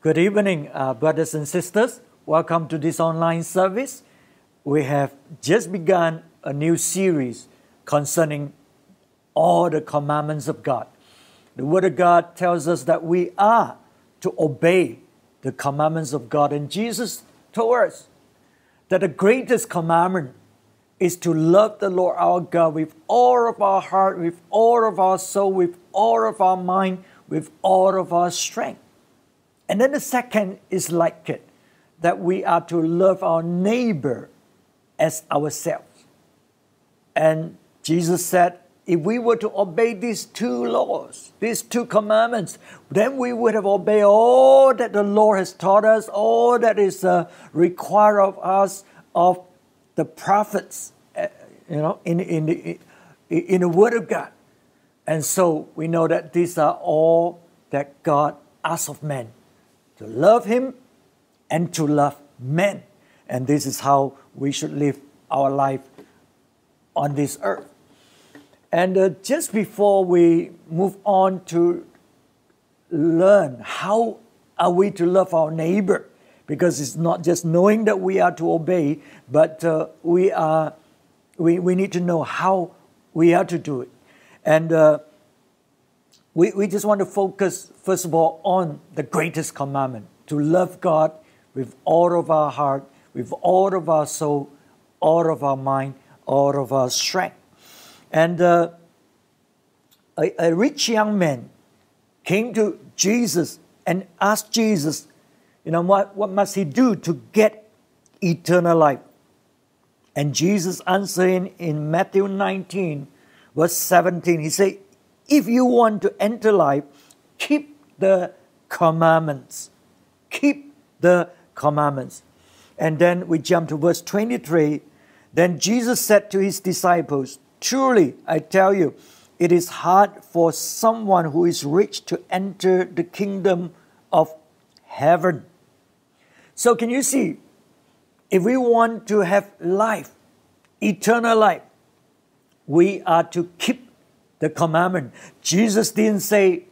Good evening, uh, brothers and sisters. Welcome to this online service. We have just begun a new series concerning all the commandments of God. The Word of God tells us that we are to obey the commandments of God, and Jesus told us that the greatest commandment is to love the Lord our God with all of our heart, with all of our soul, with all of our mind, with all of our strength. And then the second is like it that we are to love our neighbor as ourselves. And Jesus said, if we were to obey these two laws, these two commandments, then we would have obeyed all that the Lord has taught us, all that is uh, required of us of the prophets, uh, you know, in, in, the, in the Word of God. And so we know that these are all that God asks of men to love Him and to love men. And this is how we should live our life on this earth. And uh, just before we move on to learn how are we to love our neighbor, because it's not just knowing that we are to obey, but uh, we are we, we need to know how we are to do it. And uh, we, we just want to focus, first of all, on the greatest commandment to love God with all of our heart, with all of our soul, all of our mind, all of our strength. And uh, a, a rich young man came to Jesus and asked Jesus, you know, what, what must he do to get eternal life? And Jesus answered in, in Matthew 19, verse 17, he said, if you want to enter life, keep the commandments. Keep the commandments. And then we jump to verse 23. Then Jesus said to his disciples, Truly, I tell you, it is hard for someone who is rich to enter the kingdom of heaven. So, can you see? If we want to have life, eternal life, we are to keep the commandment. Jesus didn't say,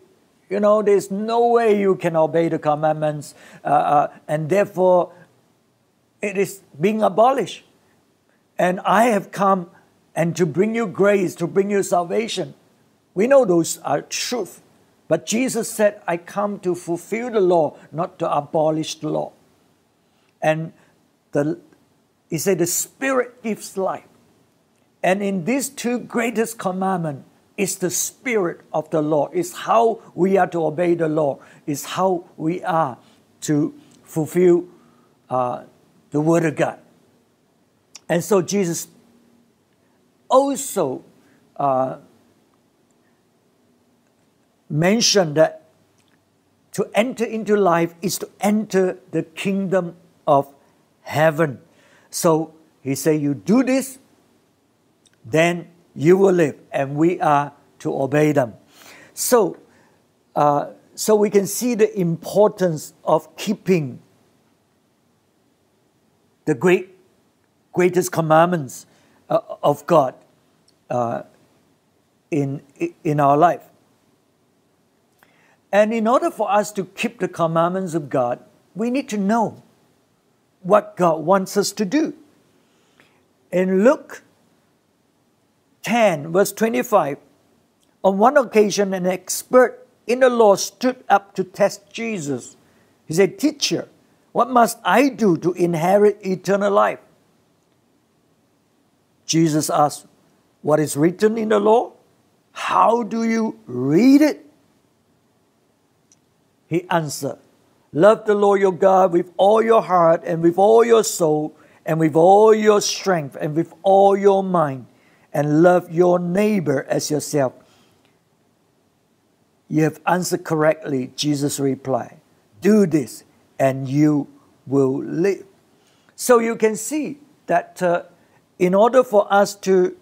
you know, there's no way you can obey the commandments, uh, uh, and therefore it is being abolished. And I have come and to bring you grace, to bring you salvation. We know those are truth. But Jesus said, I come to fulfill the law, not to abolish the law. And the, he said, the Spirit gives life. And in these two greatest commandments, it's the spirit of the law. It's how we are to obey the law. It's how we are to fulfill uh, the Word of God. And so Jesus also uh, mentioned that to enter into life is to enter the kingdom of heaven. So he said, You do this, then you will live, and we are to obey them. So, uh, so we can see the importance of keeping the great, greatest commandments uh, of God uh, in, in our life. And in order for us to keep the commandments of God, we need to know what God wants us to do. In Luke 10, verse 25, on one occasion, an expert in the law stood up to test Jesus. He said, Teacher, what must I do to inherit eternal life? Jesus asked, What is written in the law? How do you read it? He answered, Love the Lord your God with all your heart and with all your soul and with all your strength and with all your mind and love your neighbor as yourself. You have answered correctly, Jesus replied. Do this and you will live. So you can see that uh, in order for us to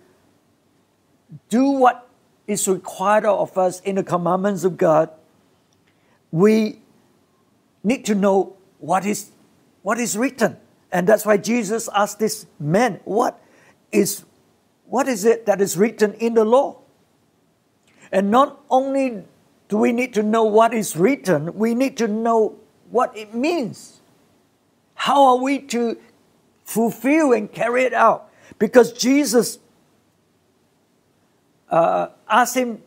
do what is required of us in the commandments of God, we need to know what is, what is written. And that's why Jesus asked this man, What is what is it that is written in the law? And not only do we need to know what is written, we need to know what it means. How are we to fulfill and carry it out? Because Jesus uh, asked him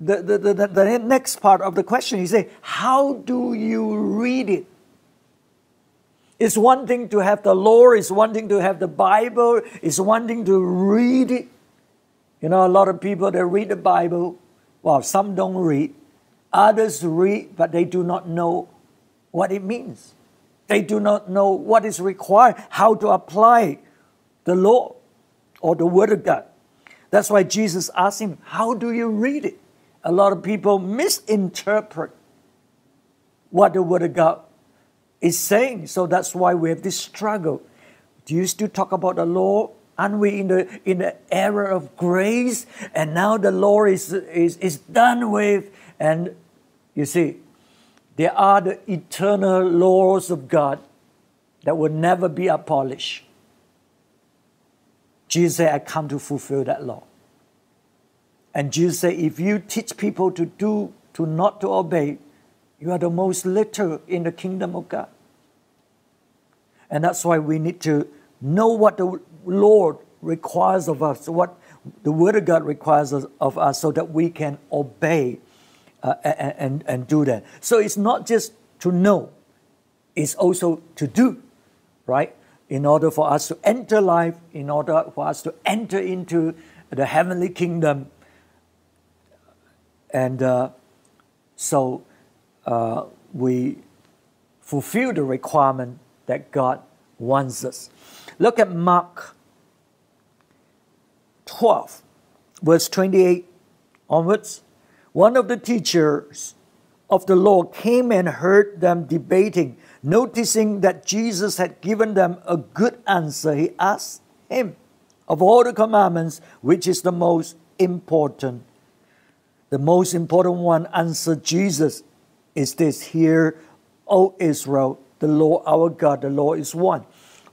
the, the, the, the next part of the question. He said, How do you read it? It's one thing to have the law, it's one thing to have the Bible, it's one thing to read it. You know, a lot of people they read the Bible. Well, some don't read. Others read, but they do not know what it means. They do not know what is required, how to apply the law or the Word of God. That's why Jesus asked him, How do you read it? A lot of people misinterpret what the Word of God is saying. So that's why we have this struggle. Do you still talk about the law? Aren't we in the in the era of grace? And now the law is is, is done with. And you see, there are the eternal laws of God that will never be abolished. Jesus said, I come to fulfill that law. And Jesus said, if you teach people to do, to not to obey, you are the most little in the kingdom of God. And that's why we need to know what the Lord requires of us, what the Word of God requires of us, so that we can obey uh, and, and, do that. So it's not just to know, it's also to do, right? In order for us to enter life, in order for us to enter into the heavenly kingdom. And uh, so uh, we fulfill the requirement that God wants us. Look at Mark 12, verse 28 onwards. One of the teachers of the law came and heard them debating. Noticing that Jesus had given them a good answer, he asked him, Of all the commandments, which is the most important? The most important one answered Jesus is this Hear, O Israel, the Lord our God, the Lord is one.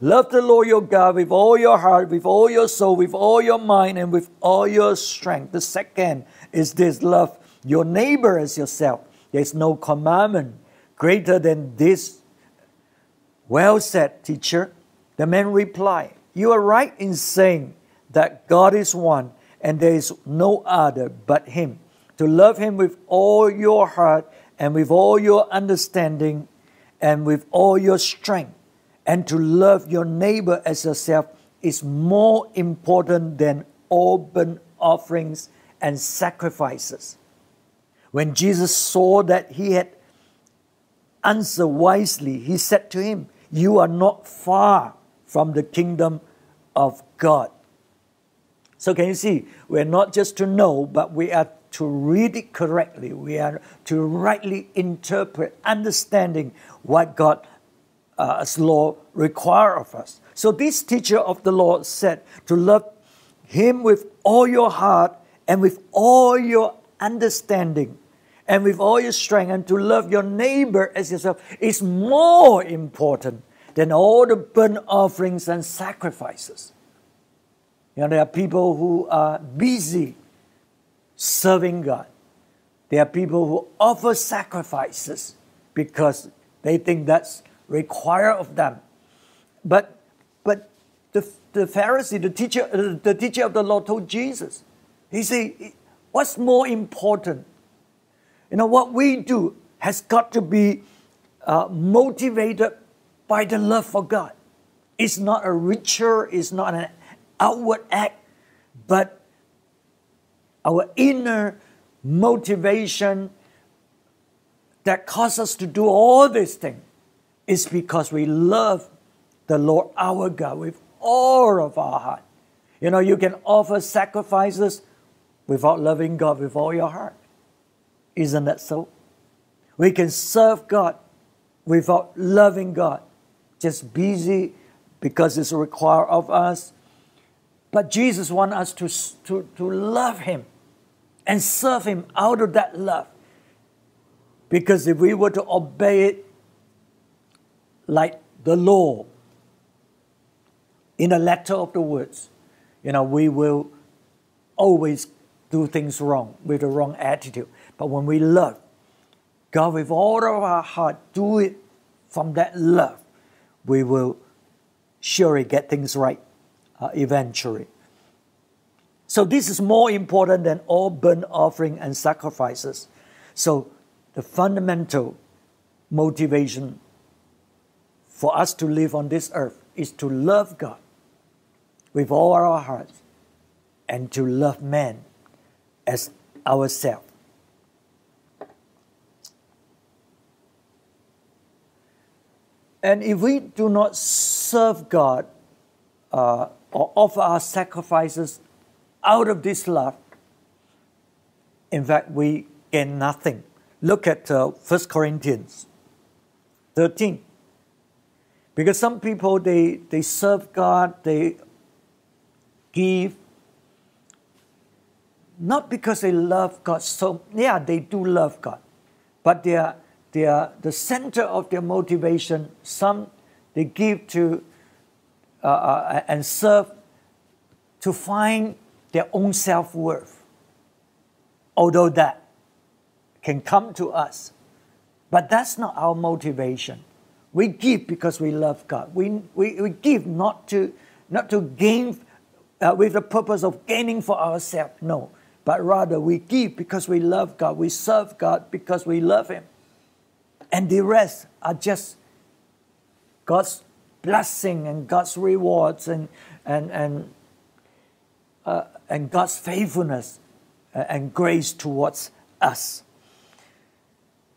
Love the Lord your God with all your heart, with all your soul, with all your mind, and with all your strength. The second is this love your neighbor as yourself. There's no commandment greater than this. Well said, teacher. The man replied, You are right in saying that God is one and there is no other but Him. To love Him with all your heart and with all your understanding and with all your strength, and to love your neighbor as yourself is more important than all burnt offerings and sacrifices. When Jesus saw that he had answered wisely, he said to him, You are not far from the kingdom of God. So, can you see? We're not just to know, but we are to read it correctly. We are to rightly interpret, understanding what God's uh, law require of us. So this teacher of the law said to love Him with all your heart and with all your understanding and with all your strength, and to love your neighbor as yourself is more important than all the burnt offerings and sacrifices. You know, there are people who are busy serving God. There are people who offer sacrifices because they think that's required of them. But, but the, the Pharisee, the teacher, uh, the teacher of the law told Jesus, he said, what's more important? You know, what we do has got to be uh, motivated by the love for God. It's not a ritual, it's not an outward act, but our inner motivation that causes us to do all these things is because we love the Lord our God with all of our heart. You know, you can offer sacrifices without loving God with all your heart. Isn't that so? We can serve God without loving God, just busy because it's required of us. But Jesus wants us to, to, to love Him and serve Him out of that love. Because if we were to obey it like the law, in a letter of the words, you know, we will always do things wrong with the wrong attitude. But when we love, God with all of our heart, do it from that love, we will surely get things right uh, eventually. So, this is more important than all burnt offering and sacrifices. So, the fundamental motivation for us to live on this earth is to love God with all our hearts and to love man as ourselves. And if we do not serve God uh, or offer our sacrifices out of this love, in fact, we gain nothing. Look at uh, 1 Corinthians 13. Because some people, they, they serve God, they give, not because they love God so, yeah, they do love God, but they are they are the center of their motivation. Some they give to uh, uh, and serve to find their own self worth. Although that can come to us, but that's not our motivation. We give because we love God. We, we, we give not to, not to gain uh, with the purpose of gaining for ourselves, no, but rather we give because we love God. We serve God because we love Him. And the rest are just God's blessing and God's rewards and, and, and, uh, and God's faithfulness uh, and grace towards us.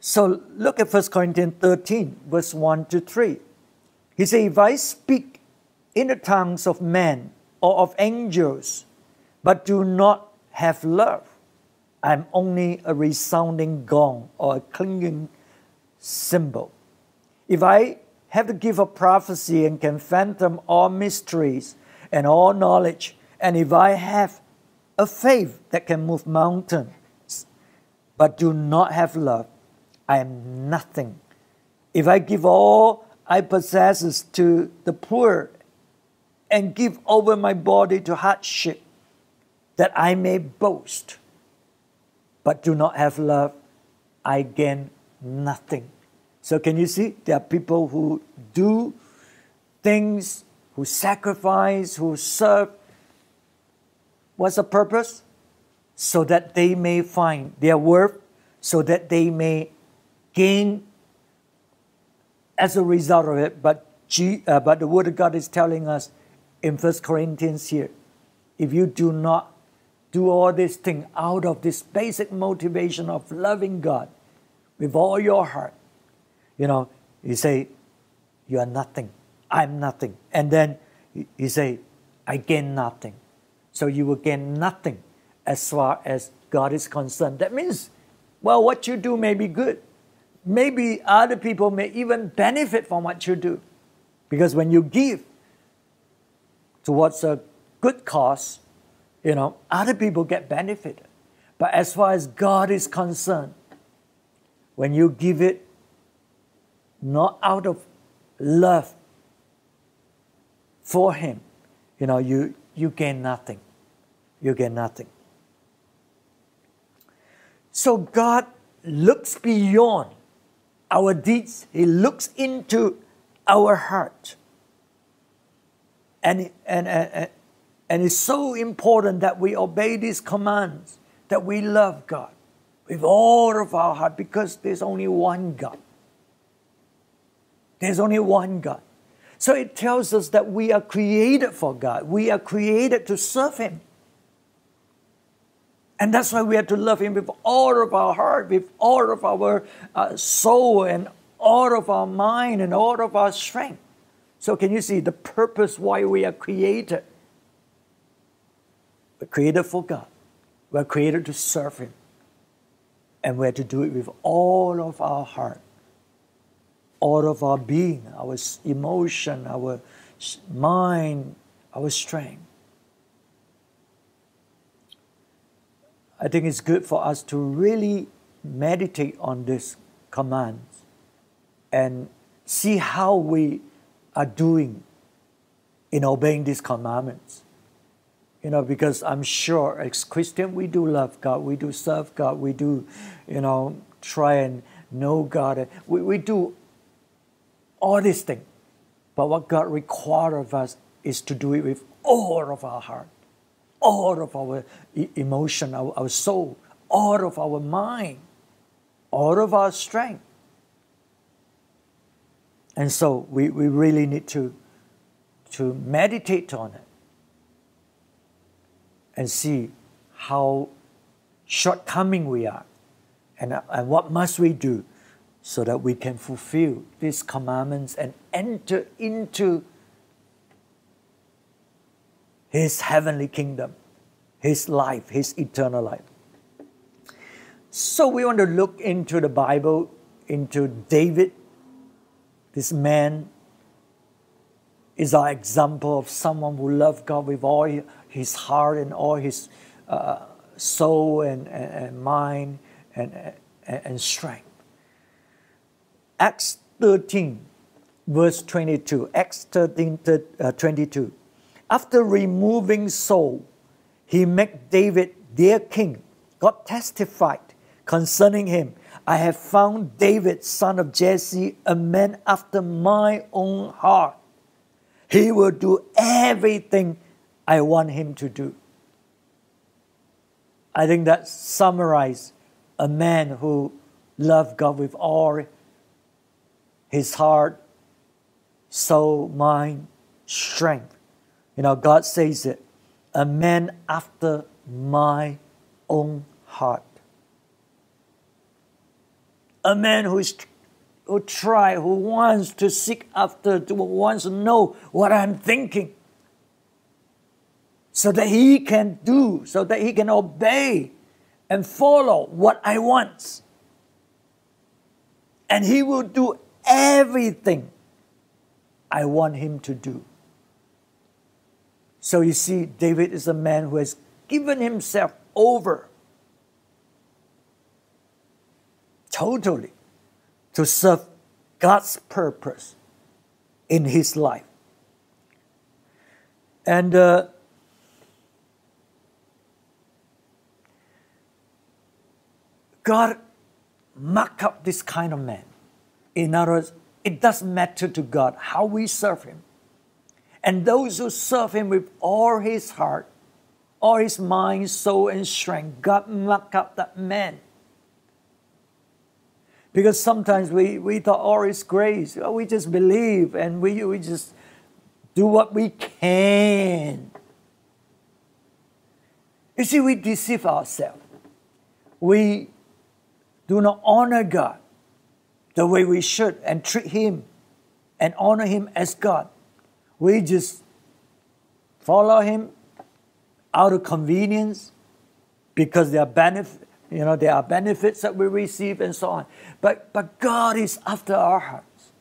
So look at 1 Corinthians 13, verse 1 to 3. He says, If I speak in the tongues of men or of angels, but do not have love, I'm only a resounding gong or a clinging cymbal. If I have the gift of prophecy and can fathom all mysteries and all knowledge, and if I have a faith that can move mountains, but do not have love, I am nothing. If I give all I possess to the poor and give over my body to hardship, that I may boast, but do not have love, I gain nothing. So, can you see? There are people who do things, who sacrifice, who serve. What's the purpose? So that they may find their worth, so that they may gain as a result of it. But, G, uh, but the Word of God is telling us in First Corinthians here if you do not do all these things out of this basic motivation of loving God with all your heart, you know, you say, You are nothing. I'm nothing. And then you say, I gain nothing. So you will gain nothing as far as God is concerned. That means, well, what you do may be good. Maybe other people may even benefit from what you do. Because when you give towards a good cause, you know, other people get benefited. But as far as God is concerned, when you give it not out of love for Him, you know, you, you gain nothing. You gain nothing. So God looks beyond our deeds, He looks into our heart. And, and, and, and it's so important that we obey these commands, that we love God with all of our heart because there's only one God. There's only one God. So it tells us that we are created for God. We are created to serve Him. And that's why we have to love Him with all of our heart, with all of our uh, soul, and all of our mind, and all of our strength. So, can you see the purpose why we are created? We're created for God, we're created to serve Him. And we're to do it with all of our heart all of our being, our emotion, our mind, our strength. I think it's good for us to really meditate on these commands and see how we are doing in obeying these commandments. You know, because I'm sure as Christian we do love God, we do serve God, we do, you know, try and know God. We, we do all these things. But what God requires of us is to do it with all of our heart, all of our emotion, our, our soul, all of our mind, all of our strength. And so we, we really need to, to meditate on it and see how shortcoming we are and, and what must we do so that we can fulfill these commandments and enter into his heavenly kingdom, his life, his eternal life. So we want to look into the Bible, into David. This man is our example of someone who loved God with all his heart and all his uh, soul and, and, and mind and, and, and strength. Acts 13, verse 22. Acts 13, uh, 22. After removing Saul, he made David their king. God testified concerning him I have found David, son of Jesse, a man after my own heart. He will do everything I want him to do. I think that summarizes a man who loved God with all his heart, soul, mind, strength. You know, God says it a man after my own heart. A man who is who try, who wants to seek after, who wants to know what I'm thinking. So that he can do, so that he can obey and follow what I want. And he will do everything I want him to do. So you see, David is a man who has given himself over totally to serve God's purpose in his life. And uh, God marked up this kind of man. In other words, it doesn't matter to God how we serve Him. And those who serve Him with all His heart, all His mind, soul, and strength, God mark up that man. Because sometimes we, we thought oh, all is grace. Oh, we just believe and we, we just do what we can. You see, we deceive ourselves. We do not honor God the way we should and treat Him and honor Him as God. We just follow Him out of convenience because there are benefit, you know, there are benefits that we receive and so on. But but God is after our hearts.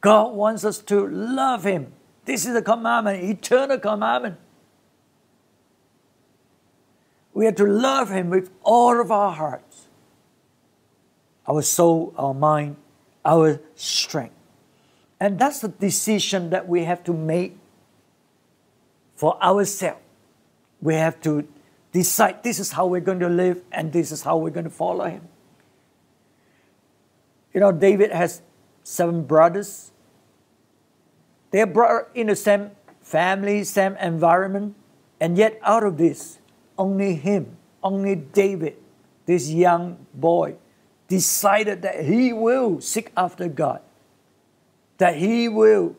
God wants us to love Him. This is a commandment, eternal commandment. We are to love Him with all of our hearts, our soul, our mind, our strength. And that's the decision that we have to make for ourselves. We have to decide this is how we're going to live and this is how we're going to follow Him. You know, David has seven brothers. They're brought in the same family, same environment, and yet out of this, only him, only David, this young boy, decided that he will seek after God, that he will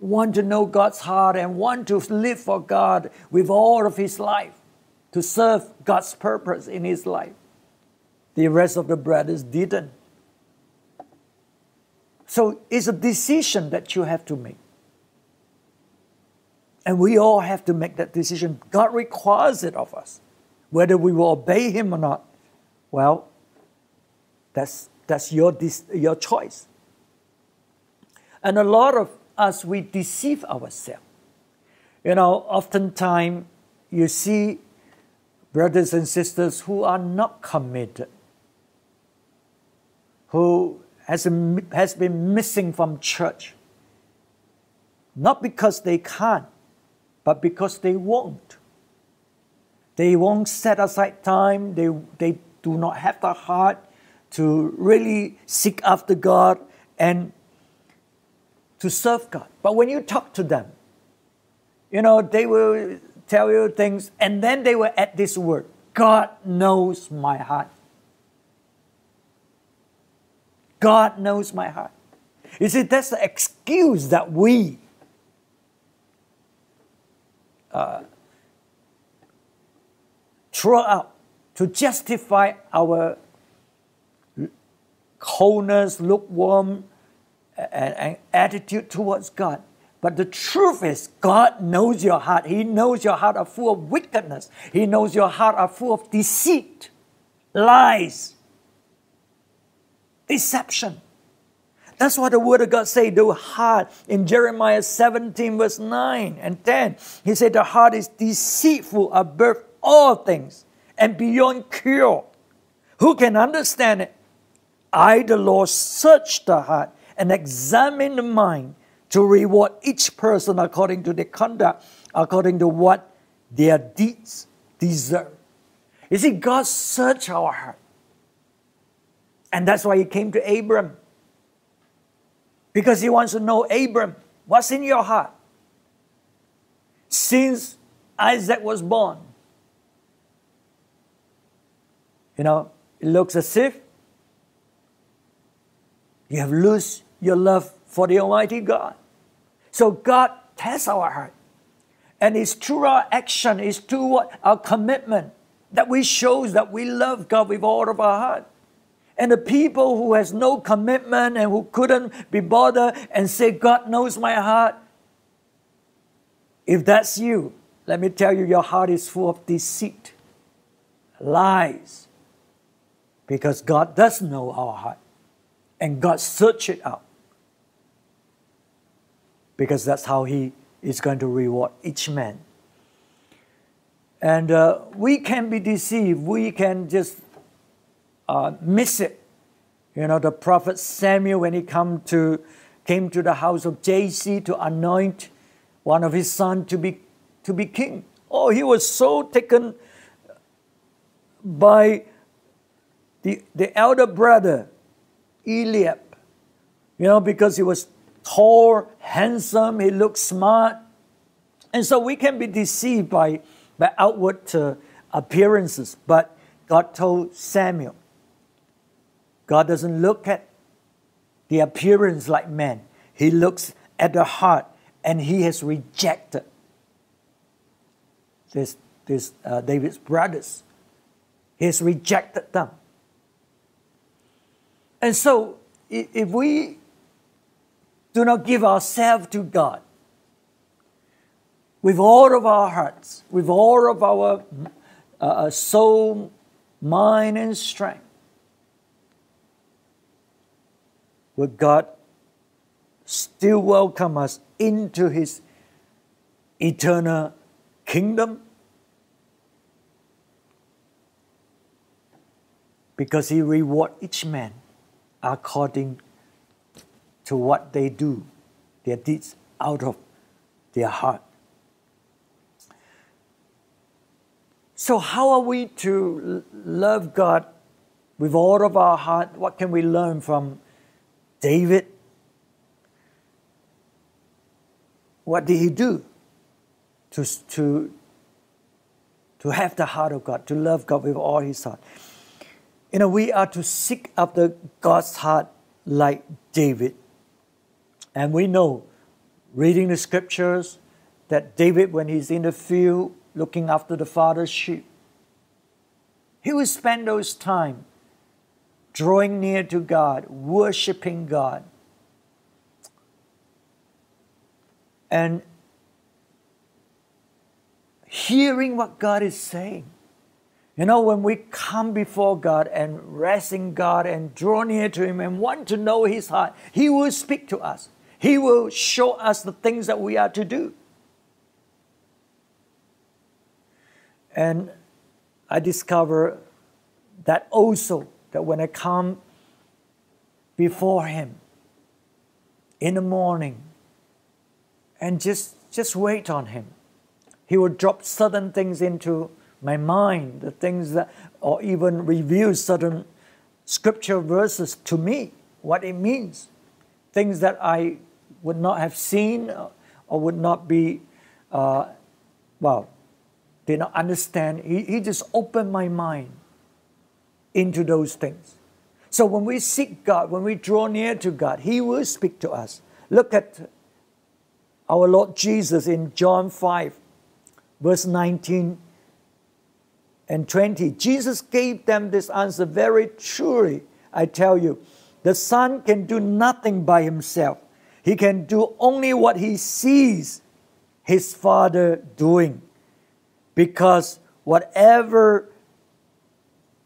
want to know God's heart and want to live for God with all of his life, to serve God's purpose in his life. The rest of the brothers didn't. So it's a decision that you have to make. And we all have to make that decision. God requires it of us. Whether we will obey Him or not, well, that's, that's your, your choice. And a lot of us, we deceive ourselves. You know, oftentimes you see brothers and sisters who are not committed, who has, has been missing from church. Not because they can't, but because they won't. They won't set aside time, they, they do not have the heart to really seek after God and to serve God. But when you talk to them, you know, they will tell you things and then they will add this word God knows my heart. God knows my heart. You see, that's the excuse that we uh, throw out to justify our coldness, lukewarm, and, and attitude towards God. But the truth is, God knows your heart. He knows your heart are full of wickedness. He knows your heart are full of deceit, lies, deception. That's what the Word of God say. The heart in Jeremiah 17, verse 9 and 10. He said, The heart is deceitful above all things and beyond cure. Who can understand it? I, the Lord, search the heart and examine the mind to reward each person according to their conduct, according to what their deeds deserve. You see, God searched our heart. And that's why He came to Abram. Because He wants to know, Abram, what's in your heart? Since Isaac was born, you know, it looks as if you have lost your love for the Almighty God. So God tests our heart. And it's through our action, it's through our commitment that we shows that we love God with all of our heart. And the people who has no commitment and who couldn't be bothered and say, God knows my heart. If that's you, let me tell you, your heart is full of deceit, lies, because God does know our heart and God search it out because that's how He is going to reward each man. And uh, we can be deceived. We can just uh, miss it. You know, the prophet Samuel, when he come to, came to the house of Jesse to anoint one of his sons to be, to be king. Oh, he was so taken by the, the elder brother, Eliab, you know, because he was tall, handsome, he looked smart. And so we can be deceived by, by outward uh, appearances. But God told Samuel, God doesn't look at the appearance like man, He looks at the heart, and He has rejected this, this uh, David's brothers. He has rejected them. And so, if we do not give ourselves to God with all of our hearts, with all of our uh, uh, soul, mind, and strength, will God still welcome us into His eternal kingdom? Because He reward each man according to what they do, their deeds out of their heart. So, how are we to love God with all of our heart? What can we learn from David? What did he do to, to, to have the heart of God, to love God with all his heart? You know, we are to seek after God's heart like David. And we know, reading the scriptures, that David, when he's in the field looking after the father's sheep, he will spend those time drawing near to God, worshiping God. And hearing what God is saying. You know, when we come before God and rest in God and draw near to Him and want to know His heart, He will speak to us. He will show us the things that we are to do. And I discover that also that when I come before him in the morning and just just wait on him he will drop certain things into my mind the things that or even reveal certain scripture verses to me, what it means, things that I would not have seen or would not be, uh, well, did not understand. He, he just opened my mind into those things. So when we seek God, when we draw near to God, He will speak to us. Look at our Lord Jesus in John 5, verse 19 and 20. Jesus gave them this answer very truly. I tell you, the Son can do nothing by himself. He can do only what he sees his Father doing. Because whatever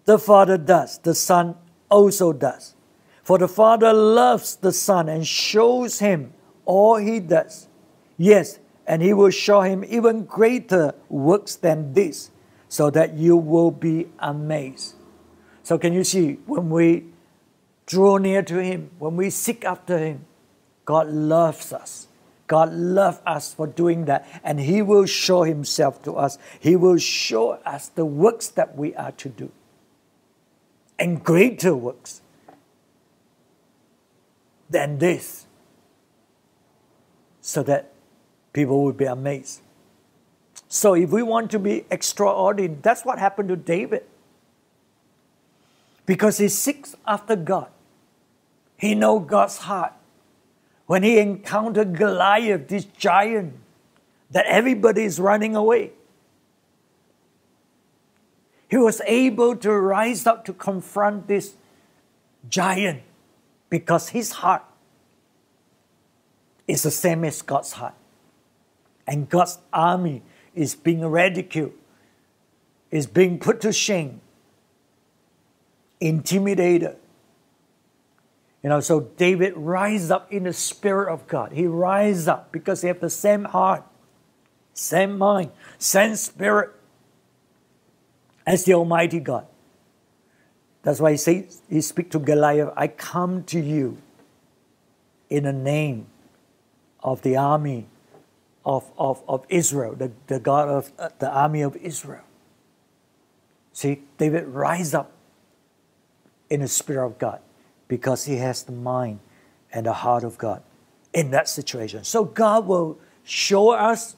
the Father does, the Son also does. For the Father loves the Son and shows him all he does. Yes, and he will show him even greater works than this, so that you will be amazed. So, can you see when we draw near to him, when we seek after him, God loves us. God loves us for doing that, and He will show Himself to us. He will show us the works that we are to do, and greater works than this, so that people will be amazed. So, if we want to be extraordinary, that's what happened to David. Because he seeks after God, he knows God's heart when he encountered Goliath, this giant that everybody is running away. He was able to rise up to confront this giant because his heart is the same as God's heart. And God's army is being ridiculed, is being put to shame, intimidated, you know, so David rise up in the spirit of God. He rise up because they have the same heart, same mind, same spirit as the Almighty God. That's why he says he speak to Goliath, I come to you in the name of the army of, of, of Israel, the, the God of uh, the army of Israel. See, David rise up in the spirit of God because he has the mind and the heart of God in that situation. So God will show us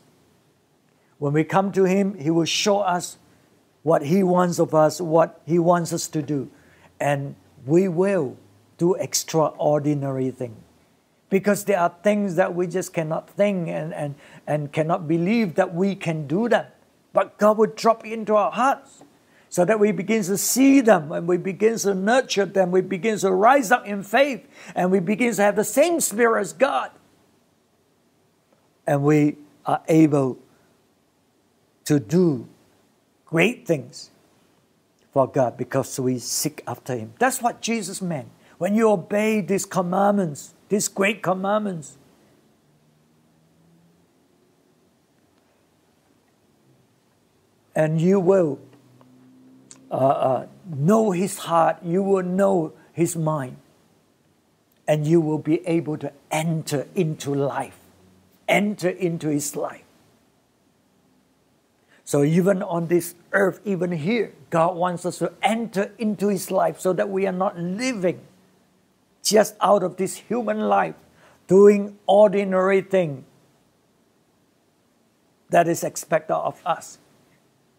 when we come to him, he will show us what he wants of us, what he wants us to do, and we will do extraordinary things. Because there are things that we just cannot think and, and, and cannot believe that we can do them. But God will drop into our hearts so that we begin to see them and we begin to nurture them, we begin to rise up in faith and we begin to have the same spirit as God. And we are able to do great things for God because we seek after Him. That's what Jesus meant. When you obey these commandments, these great commandments, and you will uh, uh, know his heart, you will know his mind, and you will be able to enter into life, enter into his life. So, even on this earth, even here, God wants us to enter into his life so that we are not living just out of this human life, doing ordinary thing that is expected of us.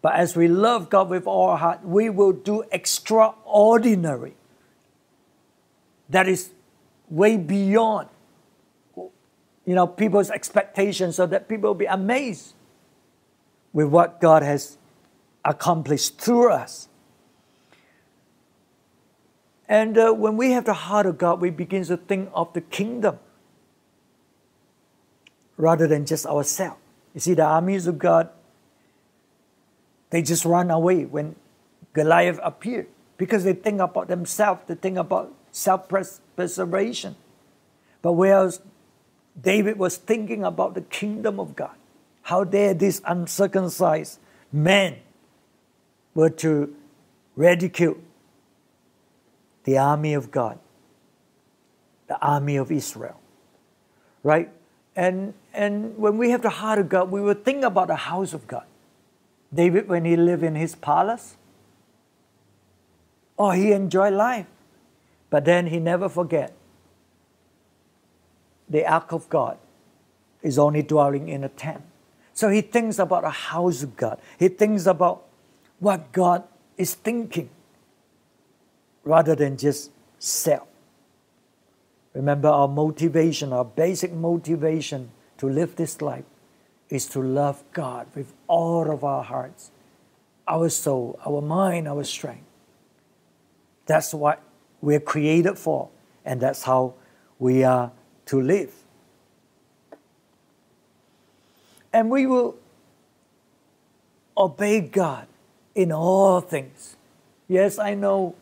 But as we love God with all our heart, we will do extraordinary. That is way beyond you know people's expectations so that people will be amazed with what God has accomplished through us. And uh, when we have the heart of God, we begin to think of the kingdom rather than just ourselves. You see, the armies of God they just run away when Goliath appeared because they think about themselves, they think about self preservation. But whereas David was thinking about the kingdom of God, how dare these uncircumcised men were to ridicule the army of God, the army of Israel, right? And, and when we have the heart of God, we will think about the house of God. David, when he lived in his palace, oh, he enjoyed life. But then he never forget the ark of God is only dwelling in a tent. So he thinks about the house of God. He thinks about what God is thinking rather than just self. Remember, our motivation, our basic motivation to live this life is to love God with all of our hearts, our soul, our mind, our strength. That's what we're created for, and that's how we are to live. And we will obey God in all things. Yes, I know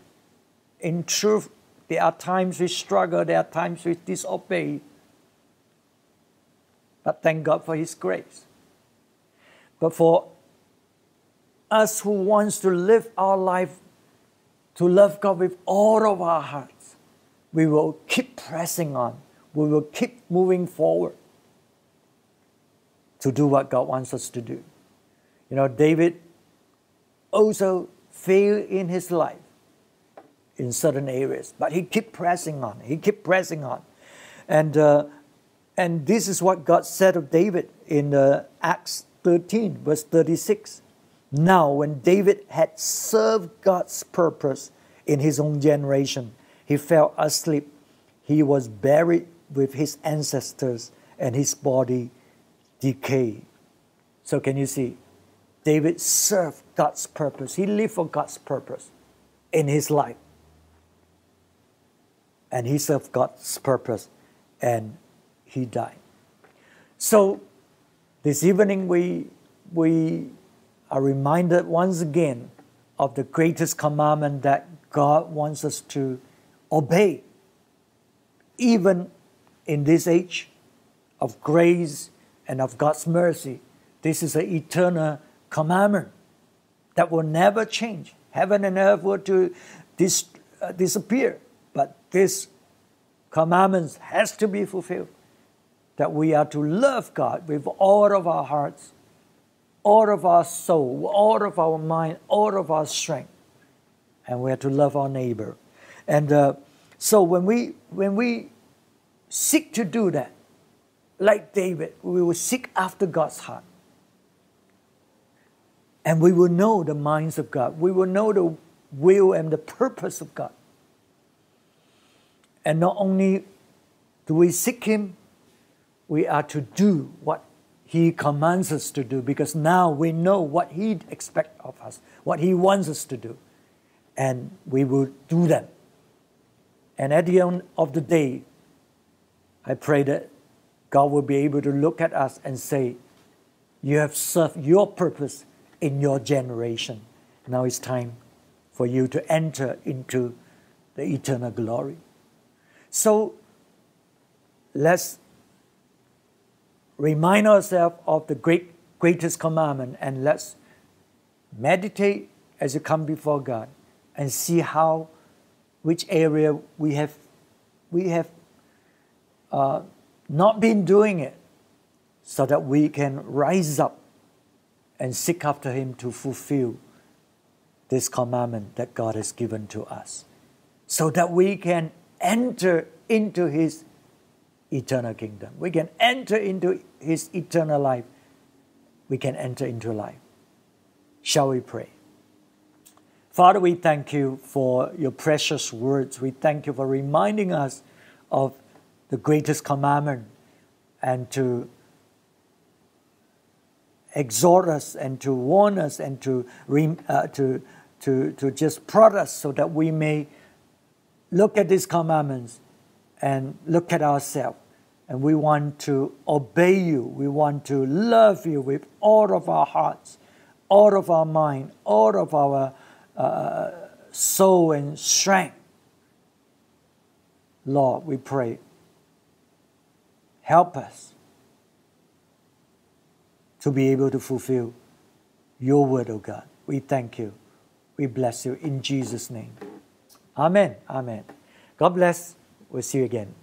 in truth there are times we struggle, there are times we disobey. But thank God for His grace. But for us who wants to live our life to love God with all of our hearts, we will keep pressing on. We will keep moving forward to do what God wants us to do. You know, David also failed in his life in certain areas, but he kept pressing on. He kept pressing on, and uh, and this is what God said of David in uh, Acts 13, verse 36. Now, when David had served God's purpose in his own generation, he fell asleep. He was buried with his ancestors, and his body decayed. So, can you see? David served God's purpose. He lived for God's purpose in his life. And he served God's purpose and he died. So this evening we, we are reminded once again of the greatest commandment that God wants us to obey, even in this age of grace and of God's mercy. This is an eternal commandment that will never change. Heaven and earth will to dis, uh, disappear, but this commandment has to be fulfilled. That we are to love God with all of our hearts, all of our soul, all of our mind, all of our strength, and we are to love our neighbor. And uh, so when we when we seek to do that, like David, we will seek after God's heart. And we will know the minds of God. We will know the will and the purpose of God. And not only do we seek Him, we are to do what He commands us to do because now we know what He expects of us, what He wants us to do. And we will do them. And at the end of the day, I pray that God will be able to look at us and say, You have served your purpose in your generation. Now it's time for you to enter into the eternal glory. So let's remind ourselves of the great, greatest commandment and let's meditate as you come before God and see how, which area we have, we have uh, not been doing it so that we can rise up and seek after Him to fulfill this commandment that God has given to us, so that we can enter into His eternal kingdom. We can enter into His eternal life. We can enter into life. Shall we pray? Father, we thank you for your precious words. We thank you for reminding us of the greatest commandment and to exhort us and to warn us and to, uh, to, to, to just prod us so that we may look at these commandments and look at ourselves. And we want to obey you. We want to love you with all of our hearts, all of our mind, all of our uh, soul and strength. Lord, we pray. Help us to be able to fulfill your word, O oh God. We thank you. We bless you in Jesus' name. Amen. Amen. God bless. We'll see you again.